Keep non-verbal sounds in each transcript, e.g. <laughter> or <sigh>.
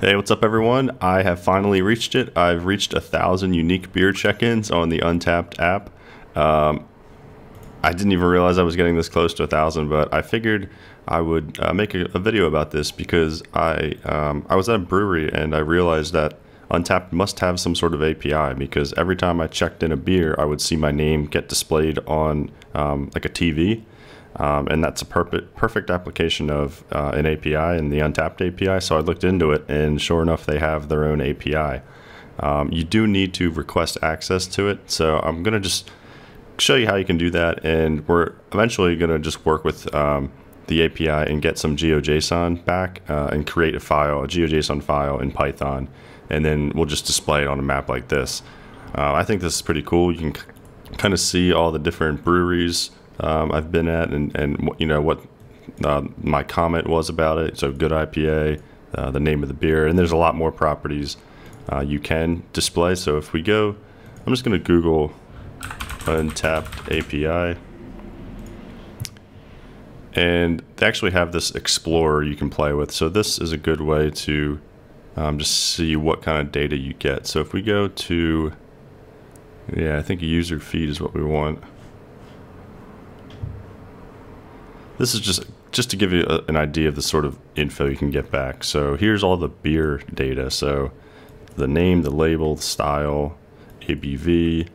Hey, what's up, everyone? I have finally reached it. I've reached a thousand unique beer check ins on the Untappd app. Um, I didn't even realize I was getting this close to a thousand, but I figured I would uh, make a, a, video about this because I um, I was at a brewery and I realized that Untappd must have some sort of API because every time I checked in a beer, I would see my name get displayed on um, like a TV. Um, and that's a perfect perfect application of uh, an API and the Untappd API. So I looked into it, and sure enough, they have their own API. Um, you do need to request access to it, so I'm gonna just show you how you can do that, and we're eventually gonna just work with um, the API and get some GeoJSON back uh, and create a file, a GeoJSON file in Python, and then we'll just display it on a map like this. Uh, I think this is pretty cool. You can kind of see all the different breweries um, I've been at, and and you know what uh, my comment was about it. So good IPA, uh, the name of the beer, and there's a lot more properties uh, you can display. So if we go, I'm just going to Google Untappd API. And they actually have this explorer you can play with. So this is a good way to um, just see what kind of data you get. So if we go to, yeah, I think user feed is what we want. This is just just to give you a, an idea of the sort of info you can get back. So here's all the beer data. So the name, the label, the style, ABV,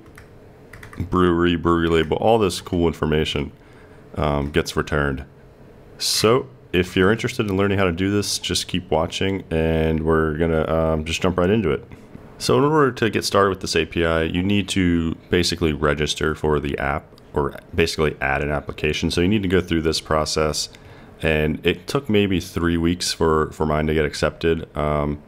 brewery, brewery label, all this cool information um, gets returned. So if you're interested in learning how to do this, just keep watching and we're gonna um, just jump right into it. So in order to get started with this API, you need to basically register for the app or basically add an application. So you need to go through this process, and it took maybe three weeks for for mine to get accepted. Um,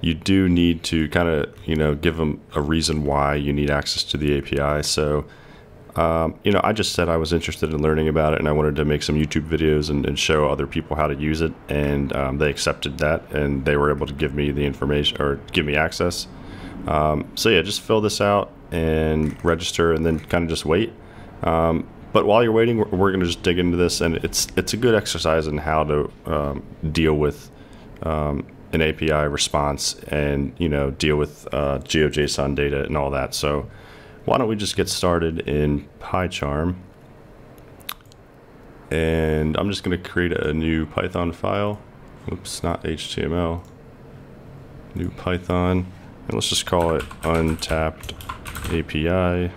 you do need to kind of you know give them a reason why you need access to the API. So. Um, you know, I just said I was interested in learning about it and I wanted to make some YouTube videos and, and show other people how to use it. And um, they accepted that and they were able to give me the information or give me access. Um, so, yeah, just fill this out and register and then kind of just wait. Um, but while you're waiting, we're, we're going to just dig into this, and it's it's a good exercise in how to um, deal with um, an API response and you know deal with uh, GeoJSON data and all that. So why don't we just get started in PyCharm? And I'm just going to create a new Python file. Oops, not HTML. New Python. And let's just call it untappd API.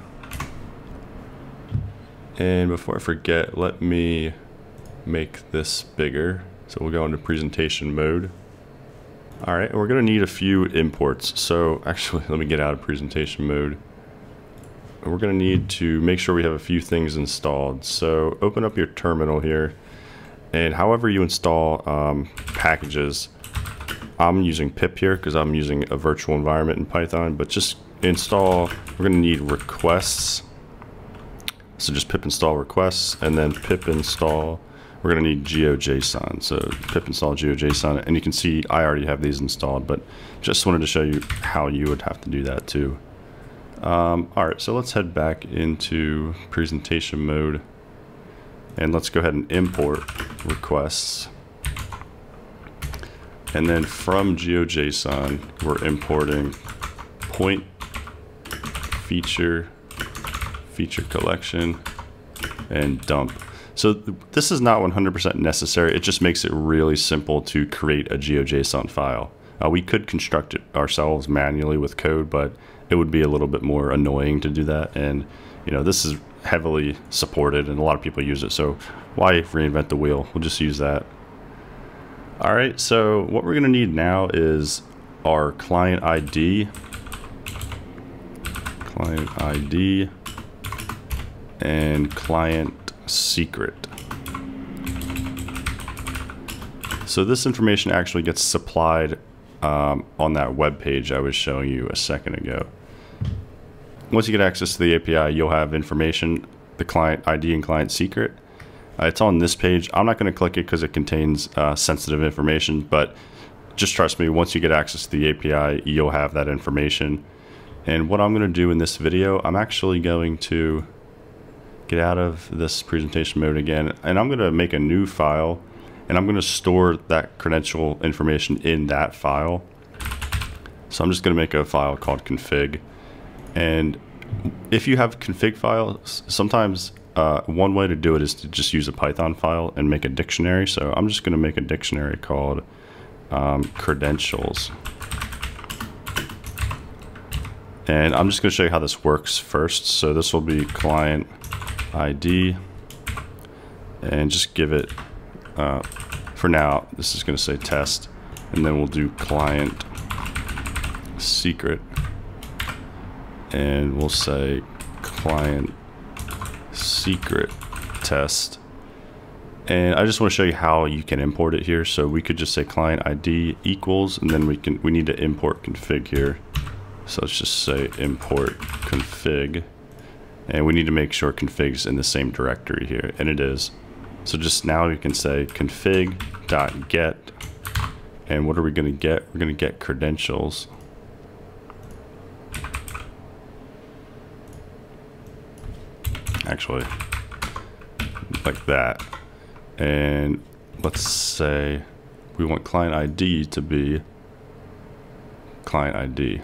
And before I forget, let me make this bigger. So we'll go into presentation mode. All right, we're gonna need a few imports. So actually, <laughs> let me get out of presentation mode. We're gonna need to make sure we have a few things installed. So open up your terminal here, and however you install um, packages, I'm using pip here because I'm using a virtual environment in Python, but just install, we're gonna need requests so just pip install requests and then pip install, we're gonna need GeoJSON. So pip install GeoJSON, and you can see I already have these installed, but just wanted to show you how you would have to do that too. Um, all right, so let's head back into presentation mode and let's go ahead and import requests. And then from GeoJSON, we're importing point feature feature collection, and dump. So this is not 100% necessary. It just makes it really simple to create a GeoJSON file. Uh, we could construct it ourselves manually with code, but it would be a little bit more annoying to do that. And you know, this is heavily supported, and a lot of people use it. So why reinvent the wheel? We'll just use that. All right. So what we're going to need now is our client ID. Client ID and client secret. So this information actually gets supplied um, on that web page I was showing you a second ago. Once you get access to the API, you'll have information, the client ID and client secret. Uh, it's on this page. I'm not going to click it because it contains uh, sensitive information, but just trust me, once you get access to the API, you'll have that information. And what I'm going to do in this video, I'm actually going to get out of this presentation mode again, and I'm going to make a new file, and I'm going to store that credential information in that file. So I'm just going to make a file called config. And if you have config files, sometimes uh, one way to do it is to just use a Python file and make a dictionary. So I'm just going to make a dictionary called um, credentials. And I'm just going to show you how this works first. So this will be client ID and just give it, uh, for now, this is going to say test. And then we'll do client secret and we'll say client secret test. And I just want to show you how you can import it here. So we could just say client ID equals, and then we can we need to import config here. So let's just say import config. And we need to make sure config's in the same directory here, and it is. So just now we can say config.get, and what are we going to get? We're going to get credentials. actually like that and let's say we want client ID to be client ID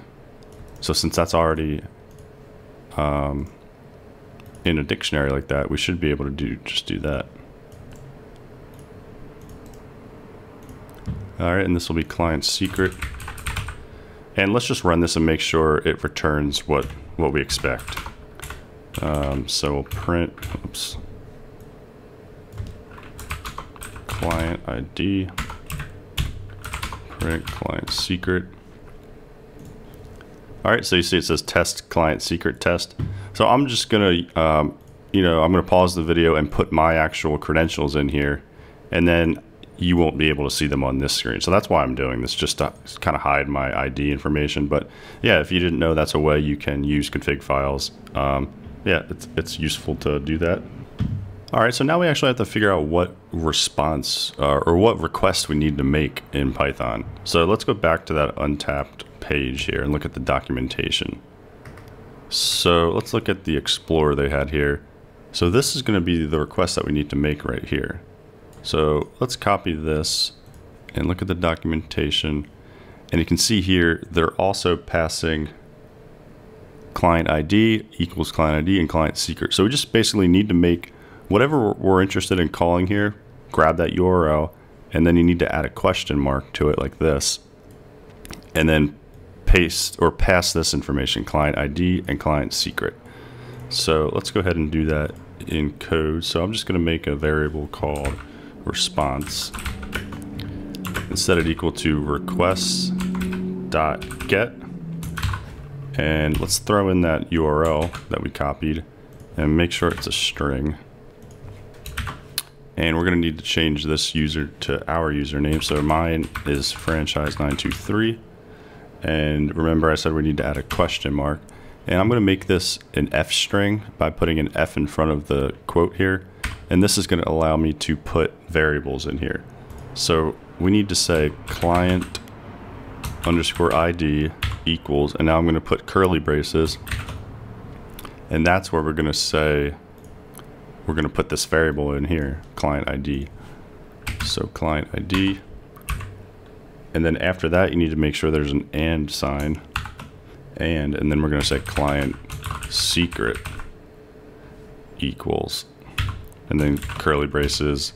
so since that's already um, in a dictionary like that we should be able to do just do that alright and this will be client secret and let's just run this and make sure it returns what what we expect um, so we'll print, oops, client ID, print client secret. All right, so you see it says test client secret test. So I'm just gonna, um, you know, I'm gonna pause the video and put my actual credentials in here, and then you won't be able to see them on this screen. So that's why I'm doing this, just to kind of hide my ID information. But yeah, if you didn't know, that's a way you can use config files. Um, yeah, it's, it's useful to do that. All right, so now we actually have to figure out what response uh, or what request we need to make in Python. So let's go back to that Untappd page here and look at the documentation. So let's look at the Explorer they had here. So this is going to be the request that we need to make right here. So let's copy this and look at the documentation. And you can see here, they're also passing client ID equals client ID and client secret. So we just basically need to make whatever we're interested in calling here, grab that URL, and then you need to add a question mark to it like this. And then paste or pass this information, client ID and client secret. So let's go ahead and do that in code. So I'm just going to make a variable called response and set it equal to requests dot get and let's throw in that URL that we copied and make sure it's a string. And we're going to need to change this user to our username. So mine is franchyze923. And remember I said we need to add a question mark. And I'm going to make this an F string by putting an F in front of the quote here. And this is going to allow me to put variables in here. So we need to say client underscore ID equals, and now I'm going to put curly braces, and that's where we're going to say, we're going to put this variable in here, client ID. So client ID, and then after that, you need to make sure there's an and sign, and, and then we're going to say client secret equals, and then curly braces,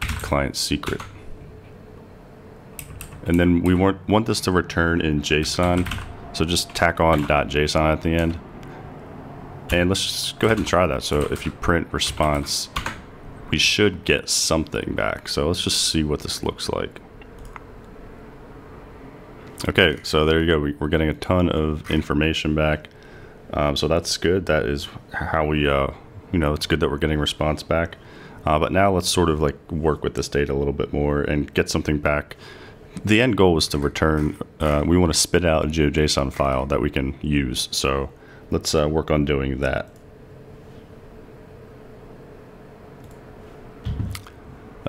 client secret. And then we want, want this to return in JSON so just tack on .json at the end. And let's just go ahead and try that. So if you print response, we should get something back. So let's just see what this looks like. Okay, so there you go. We, are getting a ton of information back. Um, so that's good. That is how we, uh, you know, it's good that we're getting response back. Uh, but now let's sort of like work with this data a little bit more and get something back the end goal is to return, uh, we want to spit out a GeoJSON file that we can use. So let's uh, work on doing that.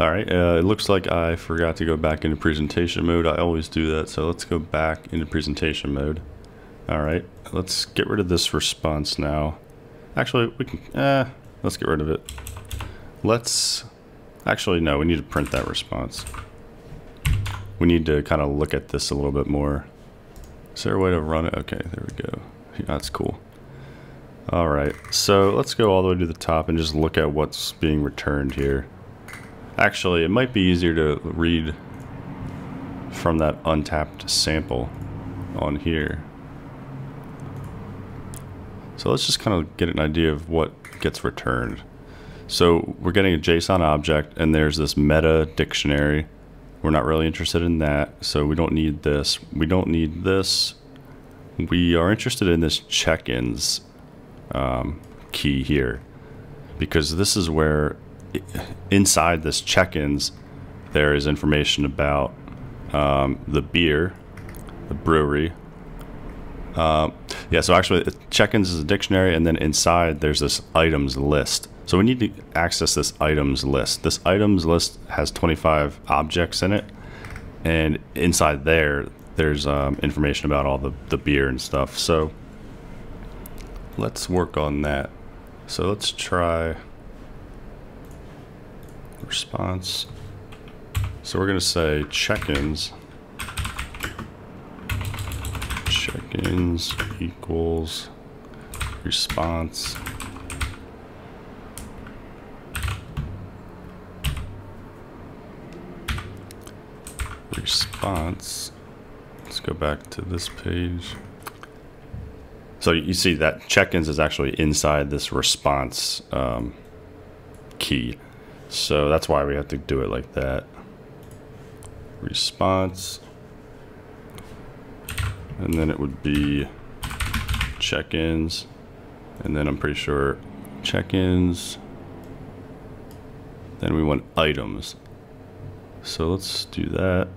All right, uh, it looks like I forgot to go back into presentation mode. I always do that, so let's go back into presentation mode. All right, let's get rid of this response now. Actually, we can, eh, let's get rid of it. Let's Actually, no, we need to print that response. We need to kind of look at this a little bit more. Is there a way to run it? Okay, there we go. Yeah, that's cool. All right, so let's go all the way to the top and just look at what's being returned here. Actually, it might be easier to read from that Untappd sample on here. So let's just kind of get an idea of what gets returned. So we're getting a JSON object and there's this meta dictionary. We're not really interested in that, so we don't need this. We don't need this. We are interested in this check-ins um, key here because this is where inside this check-ins there is information about um, the beer, the brewery, um, yeah, so actually, check-ins is a dictionary, and then inside there's this items list. So we need to access this items list. This items list has 25 objects in it, and inside there, there's um, information about all the, the beer and stuff. So let's work on that. So let's try response. So we're going to say check-ins. Check-ins equals response. Response. Let's go back to this page. So you see that check-ins is actually inside this response um, key so that's why we have to do it like that. Response. And then it would be check-ins. And then I'm pretty sure check-ins. Then we want items. So let's do that.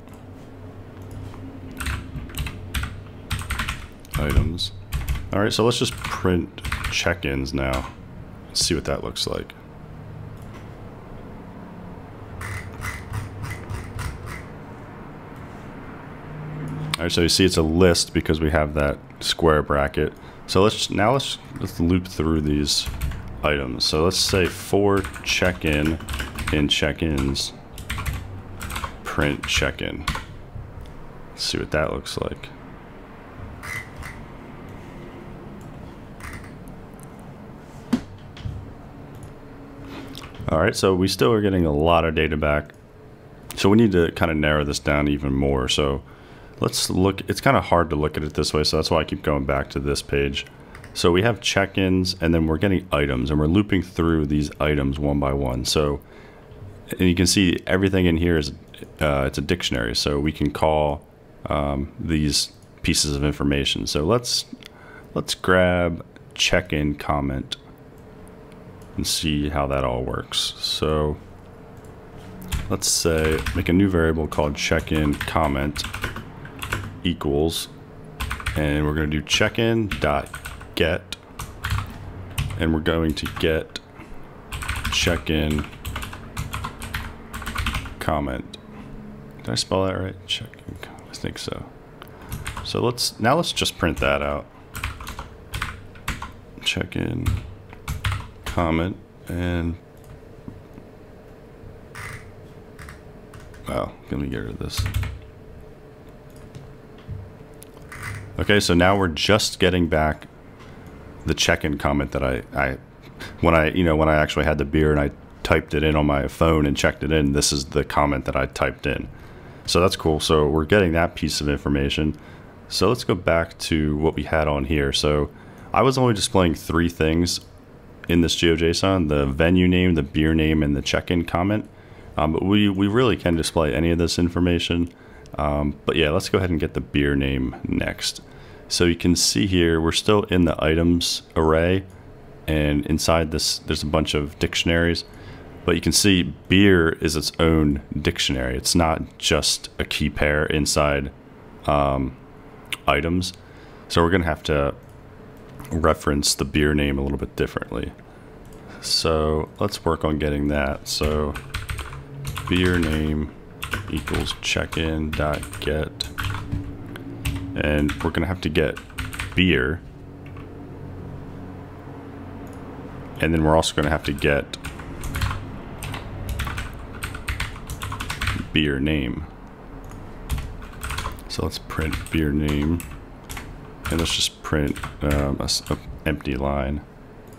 Items. Alright so let's just print check-ins now. Let's see what that looks like Alright, so you see it's a list because we have that square bracket. So let's now let's let's loop through these items. So let's say for check-in in check-ins print check-in. See what that looks like. Alright, so we still are getting a lot of data back. So we need to kind of narrow this down even more. So let's look, it's kind of hard to look at it this way, so that's why I keep going back to this page. So we have check-ins, and then we're getting items, and we're looping through these items one by one. So, and you can see everything in here is, uh, it's a dictionary, so we can call um, these pieces of information. So let's, let's grab check-in comment and see how that all works. So let's say, make a new variable called check-in comment equals, and we're going to do check-in dot get, and we're going to get check-in comment. Did I spell that right? Check-in. I think so. So let's now let's just print that out. Check-in comment and wow, let me get rid of this. Okay, so now we're just getting back the check-in comment that I, I, when I, you know, when I actually had the beer and I typed it in on my phone and checked it in, this is the comment that I typed in. So that's cool. So we're getting that piece of information. So let's go back to what we had on here. So I was only displaying three things in this GeoJSON, the venue name, the beer name, and the check-in comment. Um, but we, we really can display any of this information. Um, but yeah, let's go ahead and get the beer name next. So you can see here, we're still in the items array and inside this, there's a bunch of dictionaries, but you can see beer is its own dictionary. It's not just a key pair inside um, items. So we're gonna have to reference the beer name a little bit differently. So let's work on getting that. So beer name equals check-in dot get and we're gonna have to get beer and then we're also gonna have to get beer name. So let's print beer name. And let's just print um, a, a empty line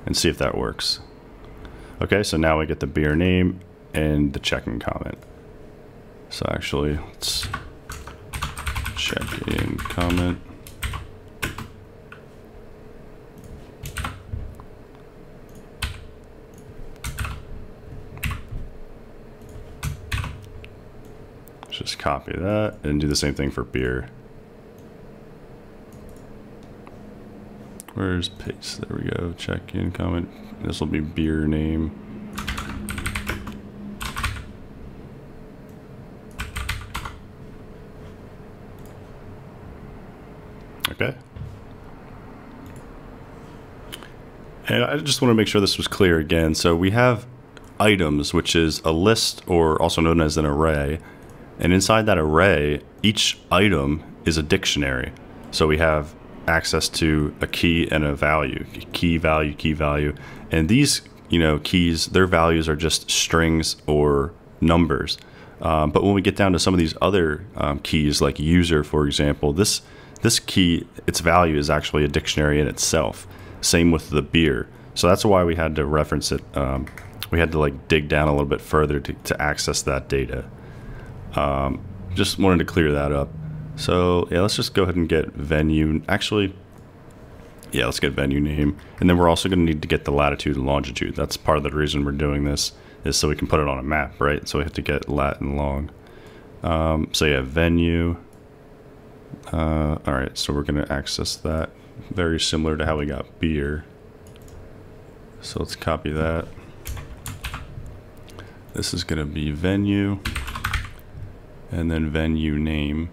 and see if that works. Okay, so now we get the beer name and the check-in comment. So actually, let's check in comment. Just copy that and do the same thing for beer. Where's paste? There we go. Check in comment. This will be beer name. Okay. And I just want to make sure this was clear again. So we have items, which is a list or also known as an array. And inside that array, each item is a dictionary. So we have access to a key and a value, key value, key value. And these, you know, keys, their values are just strings or numbers. Um, but when we get down to some of these other um, keys, like user, for example, this this key, its value is actually a dictionary in itself. Same with the beer. So that's why we had to reference it. Um, we had to like dig down a little bit further to, to access that data. Um, just wanted to clear that up. So yeah, let's just go ahead and get venue. Actually, yeah, let's get venue name. And then we're also going to need to get the latitude and longitude. That's part of the reason we're doing this is so we can put it on a map, right? So we have to get lat and long. Um, so yeah, venue. Uh, all right, so we're going to access that. Very similar to how we got beer. So let's copy that. This is going to be venue. And then venue name.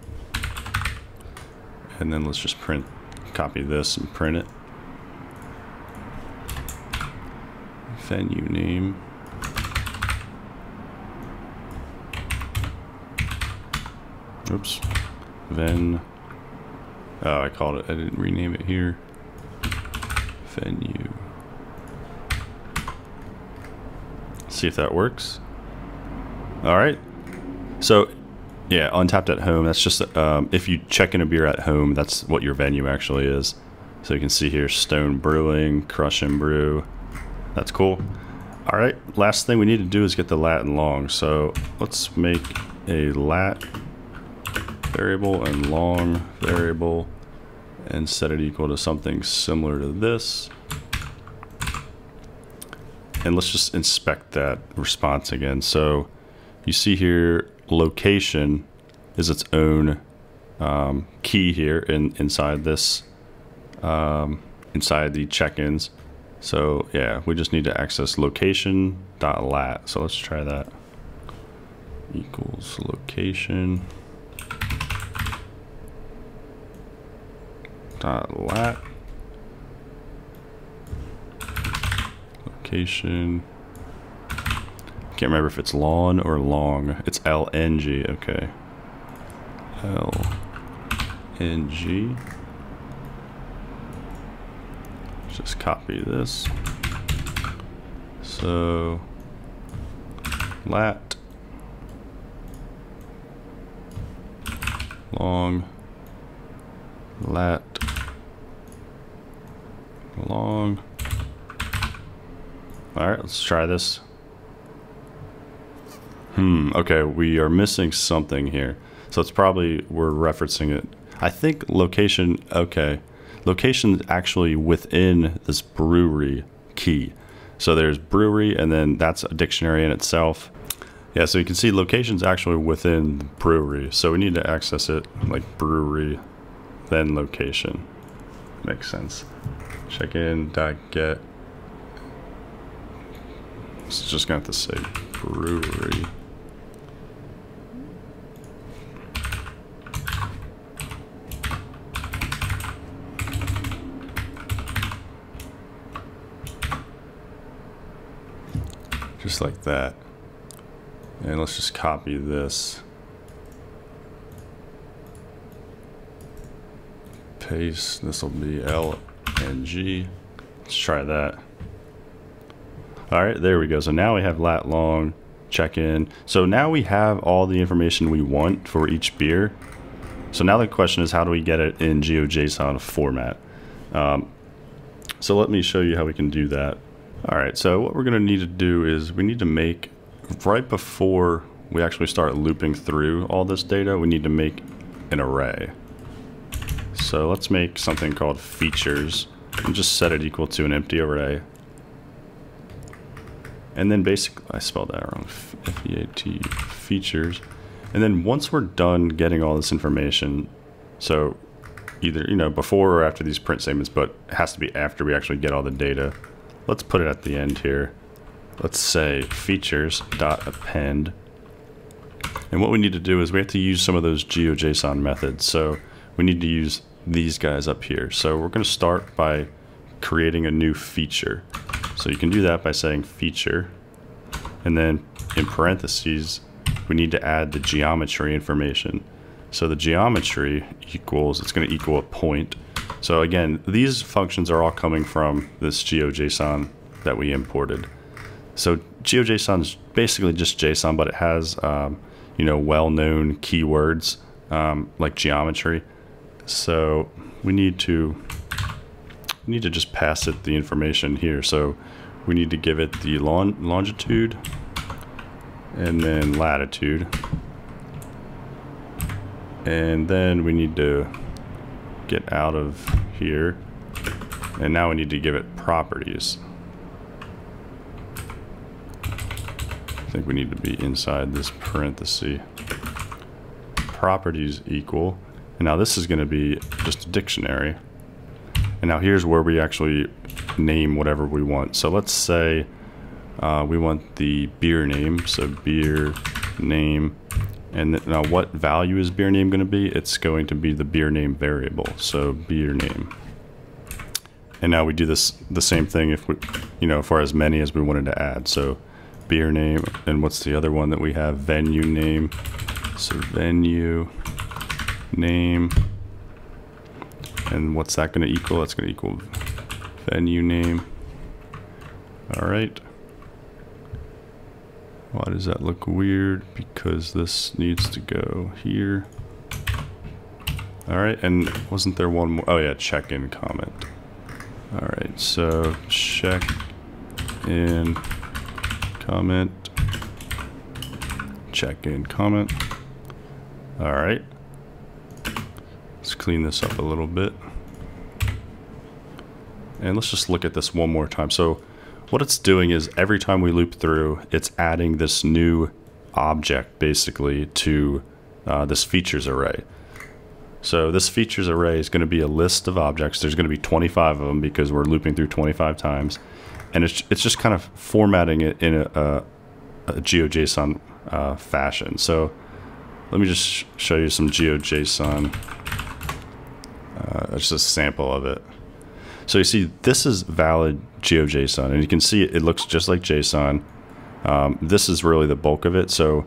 And then let's just print, copy this and print it. Venue name. Oops. Ven. Oh, I called it. I didn't rename it here. Venue. See if that works. All right. So, yeah, Untappd at home. That's just um, if you check in a beer at home, that's what your venue actually is. So you can see here Stone Brewing, Crush and Brew. That's cool. All right, last thing we need to do is get the lat and long. So let's make a lat variable and long variable and set it equal to something similar to this. And let's just inspect that response again. So you see here, location is its own um, key here in, inside this, um, inside the check-ins. So yeah, we just need to access location dot lat. So let's try that. Equals location dot lat location. Can't remember if it's lawn or long. It's LNG. Okay. LNG. Just copy this. So lat long lat long. All right let's try this. Hmm okay we are missing something here. So it's probably we're referencing it. I think location okay. Location is actually within this brewery key. So there's brewery and then that's a dictionary in itself. Yeah, so you can see location's actually within brewery. So we need to access it like brewery, then location. Makes sense. Check in, dot get. It's just gonna have to say brewery. Just like that. And let's just copy this. Paste, this will be L and G. Let's try that. All right, there we go. So now we have lat long, check in. So now we have all the information we want for each beer. So now the question is how do we get it in GeoJSON format? Um, so let me show you how we can do that. All right, so what we're gonna need to do is we need to make, right before we actually start looping through all this data, we need to make an array. So let's make something called features and just set it equal to an empty array. And then basically, I spelled that wrong, F-E-A-T, features. And then once we're done getting all this information, so either, you know, before or after these print statements, but it has to be after we actually get all the data. Let's put it at the end here. Let's say features dot append. And what we need to do is we have to use some of those GeoJSON methods. So we need to use these guys up here. So we're going to start by creating a new feature. So you can do that by saying feature. And then in parentheses, we need to add the geometry information. So the geometry equals, it's going to equal a point. So again, these functions are all coming from this GeoJSON that we imported. So GeoJSON is basically just JSON, but it has, um, you know, well-known keywords um, like geometry. So we need to we need to just pass it the information here. So we need to give it the long, longitude and then latitude. And then we need to get out of here. And now we need to give it properties. I think we need to be inside this parenthesis. Properties equal. And now this is going to be just a dictionary. And now here's where we actually name whatever we want. So let's say uh, we want the beer name. So beer name. And now what value is beer name going to be? It's going to be the beer name variable. So beer name. And now we do this the same thing if we, you know, for as many as we wanted to add. So beer name, and what's the other one that we have? Venue name. So venue name. And what's that going to equal? That's going to equal venue name. All right. Why does that look weird? Because this needs to go here. All right, and wasn't there one more? Oh yeah, check-in comment. All right, so check in comment. Check in comment. All right. Let's clean this up a little bit. And let's just look at this one more time. So what it's doing is every time we loop through, it's adding this new object basically to uh, this features array. So this features array is going to be a list of objects. There's going to be 25 of them because we're looping through 25 times. And it's, it's just kind of formatting it in a, a, a GeoJSON uh, fashion. So let me just show you some GeoJSON uh, just a sample of it. So you see, this is valid GeoJSON, and you can see it, it looks just like JSON. Um, this is really the bulk of it. So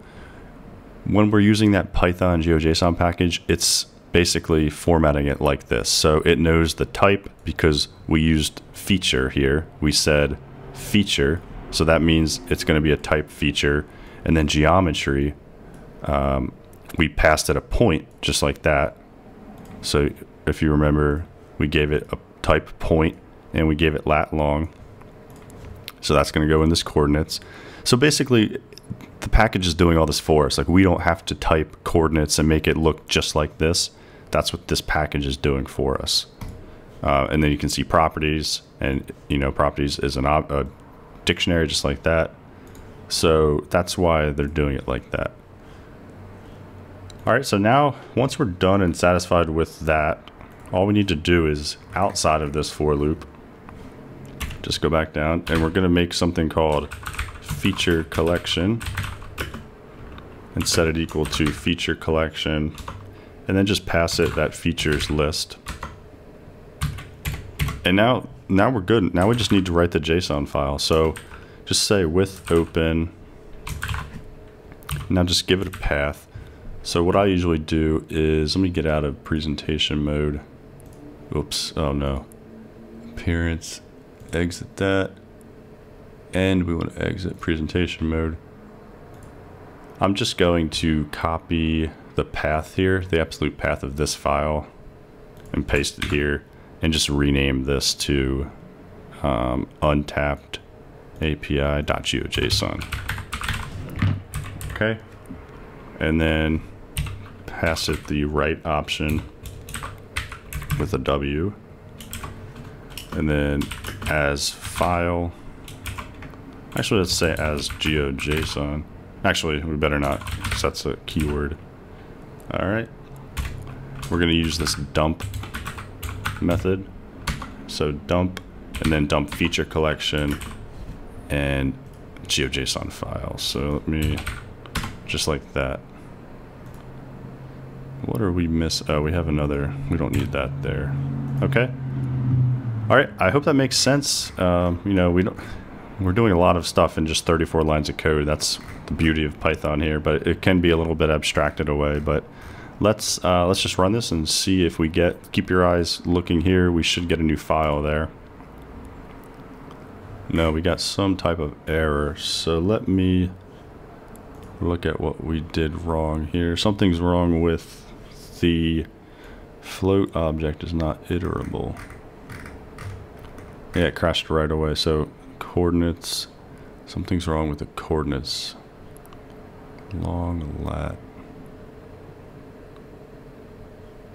when we're using that Python GeoJSON package, it's basically formatting it like this. So it knows the type because we used feature here. We said feature, so that means it's going to be a type feature. And then geometry, um, we passed it a point just like that. So if you remember, we gave it a type point and we gave it lat long. So that's going to go in this coordinates. So basically, the package is doing all this for us. Like we don't have to type coordinates and make it look just like this. That's what this package is doing for us. Uh, and then you can see properties, and you know properties is an a dictionary just like that. So that's why they're doing it like that. All right, so now once we're done and satisfied with that, all we need to do is outside of this for loop, just go back down and we're gonna make something called feature collection and set it equal to feature collection and then just pass it that features list. And now, now we're good. Now we just need to write the JSON file. So just say with open, now just give it a path. So what I usually do is, let me get out of presentation mode. Oops, oh no. Appearance, exit that. And we want to exit presentation mode. I'm just going to copy the path here, the absolute path of this file, and paste it here, and just rename this to um, untappd API.geojson. Okay, and then pass it the right option with a W, and then as file. Actually, let's say as GeoJSON. Actually, we better not, because that's a keyword. All right. We're going to use this dump method. So dump, and then dump feature collection and GeoJSON file. So let me, just like that. What are we miss? Oh, we have another. We don't need that there. Okay. All right. I hope that makes sense. Um, you know, we don't. We're doing a lot of stuff in just 34 lines of code. That's the beauty of Python here, but it can be a little bit abstracted away. But let's uh, let's just run this and see if we get. Keep your eyes looking here. We should get a new file there. No, we got some type of error. So let me look at what we did wrong here. Something's wrong with the float object is not iterable. Yeah, it crashed right away. So coordinates, something's wrong with the coordinates. Long lat.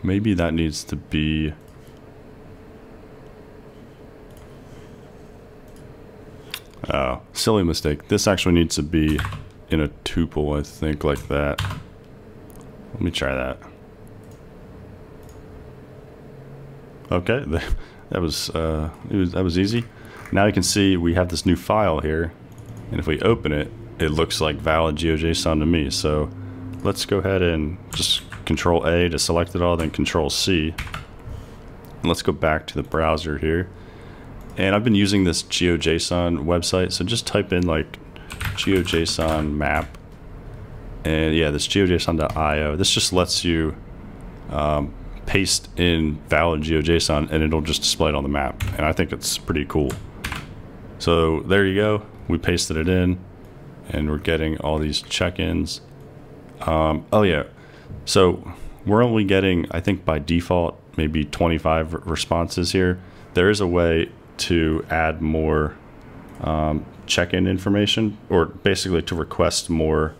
Maybe that needs to be Oh, silly mistake. This actually needs to be in a tuple, I think, like that. Let me try that. Okay, <laughs> that was, uh, was that was easy. Now you can see we have this new file here, and if we open it, it looks like valid GeoJSON to me. So let's go ahead and just Control A to select it all, then Control C. And let's go back to the browser here. And I've been using this GeoJSON website, so just type in like GeoJSON map. And yeah, this geojson.io. This just lets you um, paste in valid GeoJSON and it'll just display it on the map. And I think it's pretty cool. So there you go. We pasted it in and we're getting all these check-ins. Um, oh yeah, so we're only getting, I think by default, maybe 25 responses here. There is a way to add more um, check-in information or basically to request more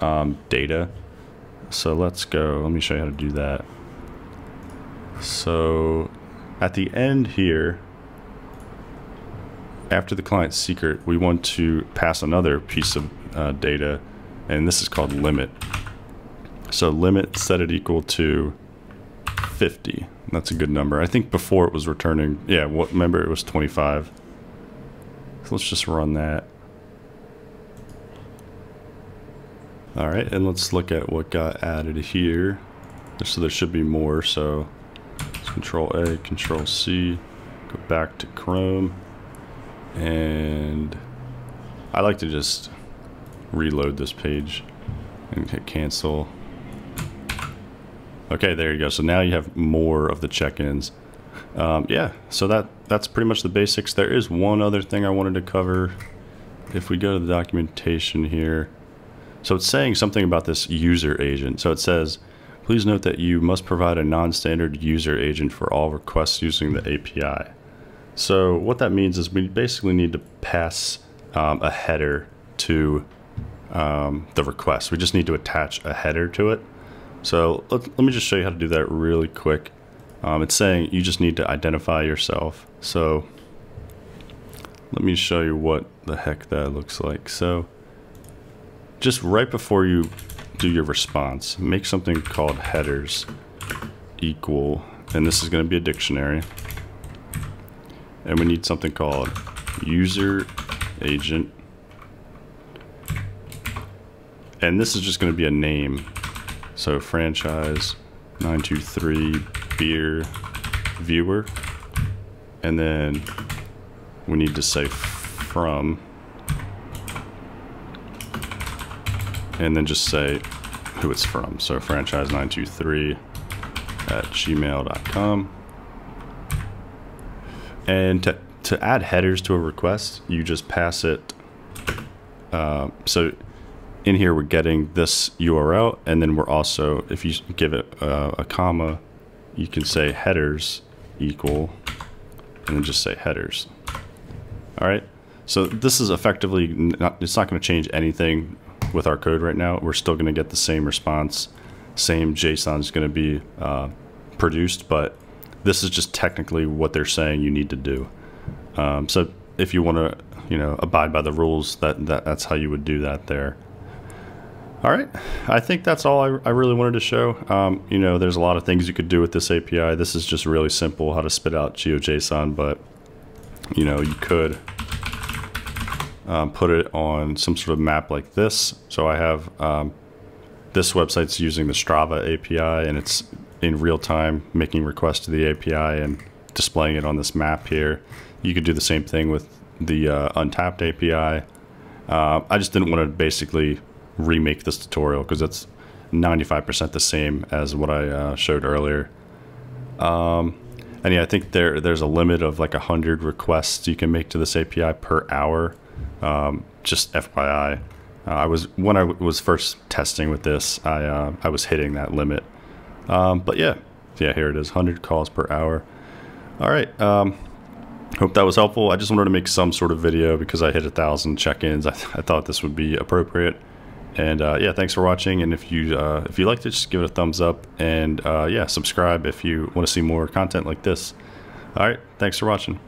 um, data. So let's go. Let me show you how to do that. So at the end here, after the client secret, we want to pass another piece of uh, data, and this is called limit. So limit, set it equal to 50. That's a good number. I think before it was returning, yeah, what, remember it was 25. So let's just run that. All right, and let's look at what got added here. So there should be more, so Control A, Control C, go back to Chrome, and I like to just reload this page and hit cancel. Okay, there you go. So now you have more of the check-ins. Um, yeah, so that that's pretty much the basics. There is one other thing I wanted to cover. If we go to the documentation here, so it's saying something about this user agent. So it says Please note that you must provide a non-standard user agent for all requests using the API. So what that means is we basically need to pass um, a header to um, the request. We just need to attach a header to it. So let, let me just show you how to do that really quick. Um, it's saying you just need to identify yourself. So let me show you what the heck that looks like. So just right before you do your response. Make something called headers equal, and this is going to be a dictionary. And we need something called user agent. And this is just going to be a name. So franchyze 923 beer viewer. And then we need to say from and then just say who it's from. So franchyze923 at gmail.com. And to, to add headers to a request, you just pass it. Uh, so in here we're getting this URL, and then we're also, if you give it uh, a comma, you can say headers equal, and then just say headers. All right. So this is effectively not, it's not going to change anything with our code right now. We're still going to get the same response, same JSON is going to be uh, produced, but this is just technically what they're saying you need to do. Um, so if you want to, you know, abide by the rules, that, that that's how you would do that there. All right, I think that's all I, I really wanted to show. Um, you know, there's a lot of things you could do with this API. This is just really simple how to spit out GeoJSON, but you know, you could um, put it on some sort of map like this. So I have um, this website's using the Strava API and it's in real time making requests to the API and displaying it on this map here. You could do the same thing with the uh, Untappd API. Uh, I just didn't want to basically remake this tutorial because it's 95% the same as what I uh, showed earlier. Um, and yeah, I think there there's a limit of like 100 requests you can make to this API per hour. Um, just FYI, uh, I was when I was first testing with this, I uh, I was hitting that limit. Um, but yeah, yeah, here it is, 100 calls per hour. All right. Um, hope that was helpful. I just wanted to make some sort of video because I hit a thousand check-ins. I, th I thought this would be appropriate. And uh, yeah, thanks for watching. And if you uh, if you liked it, just give it a thumbs up. And uh, yeah, subscribe if you want to see more content like this. All right, thanks for watching.